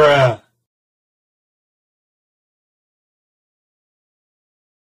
Bruh.